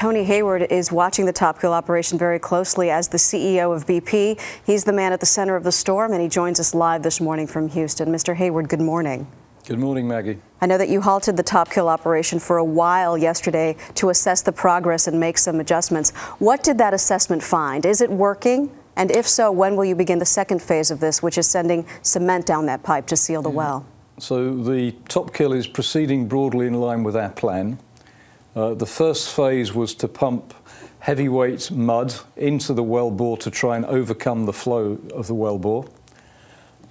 Tony Hayward is watching the Top Kill operation very closely as the CEO of BP. He's the man at the center of the storm, and he joins us live this morning from Houston. Mr. Hayward, good morning. Good morning, Maggie. I know that you halted the Top Kill operation for a while yesterday to assess the progress and make some adjustments. What did that assessment find? Is it working? And if so, when will you begin the second phase of this, which is sending cement down that pipe to seal the well? So the Top Kill is proceeding broadly in line with our plan. Uh, the first phase was to pump heavyweight mud into the well bore to try and overcome the flow of the well bore.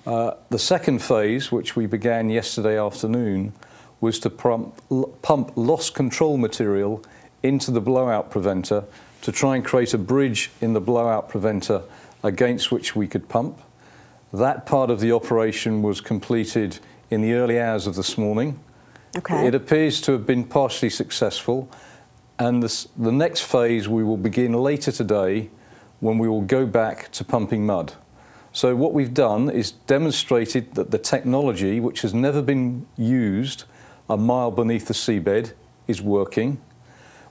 Uh, the second phase, which we began yesterday afternoon, was to pump, pump loss control material into the blowout preventer to try and create a bridge in the blowout preventer against which we could pump. That part of the operation was completed in the early hours of this morning. Okay. It appears to have been partially successful. And this, the next phase we will begin later today when we will go back to pumping mud. So what we've done is demonstrated that the technology, which has never been used a mile beneath the seabed, is working.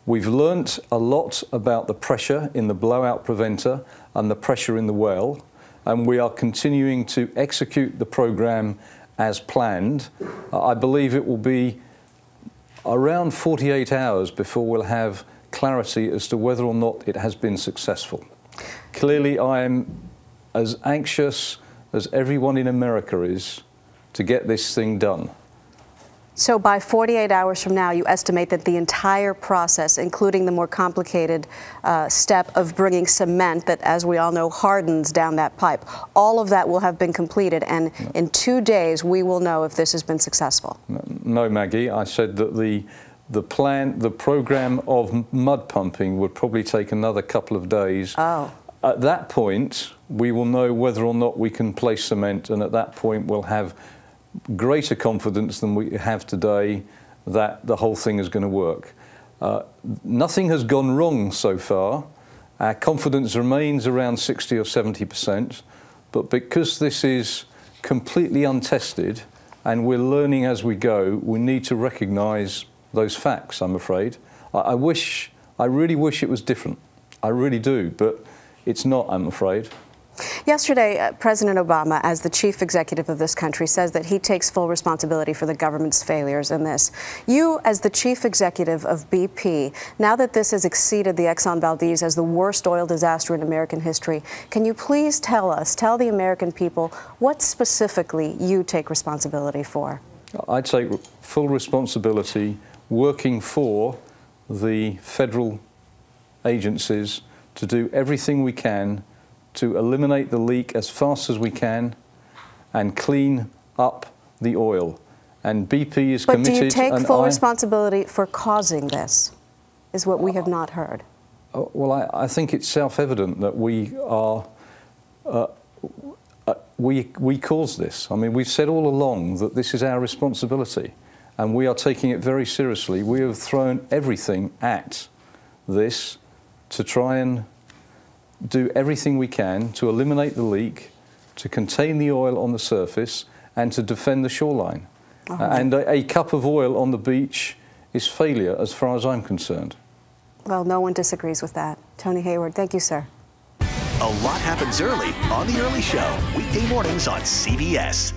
We've learnt a lot about the pressure in the blowout preventer and the pressure in the well, and we are continuing to execute the program as planned. I believe it will be around 48 hours before we'll have clarity as to whether or not it has been successful. Clearly, I am as anxious as everyone in America is to get this thing done. So by 48 hours from now, you estimate that the entire process, including the more complicated uh, step of bringing cement that, as we all know, hardens down that pipe, all of that will have been completed. And no. in two days, we will know if this has been successful. No, Maggie. I said that the the plan, the program of mud pumping would probably take another couple of days. Oh. At that point, we will know whether or not we can place cement, and at that point, we'll have greater confidence than we have today that the whole thing is going to work. Uh, nothing has gone wrong so far. Our confidence remains around 60 or 70 percent, but because this is completely untested and we're learning as we go, we need to recognise those facts, I'm afraid. I, I wish, I really wish it was different. I really do, but it's not, I'm afraid. Yesterday, uh, President Obama, as the chief executive of this country, says that he takes full responsibility for the government's failures in this. You, as the chief executive of BP, now that this has exceeded the Exxon Valdez as the worst oil disaster in American history, can you please tell us, tell the American people, what specifically you take responsibility for? I take full responsibility working for the federal agencies to do everything we can to eliminate the leak as fast as we can and clean up the oil. And BP is but committed. But do you take full I, responsibility for causing this? Is what we have not heard. Uh, well, I, I, think it's self-evident that we are. Uh, uh, we, we caused this. I mean, we've said all along that this is our responsibility, and we are taking it very seriously. We have thrown everything at this to try and do everything we can to eliminate the leak, to contain the oil on the surface, and to defend the shoreline. Uh, and a, a cup of oil on the beach is failure as far as I'm concerned. Well, no one disagrees with that. Tony Hayward, thank you, sir. A lot happens early on The Early Show, weekday mornings on CBS.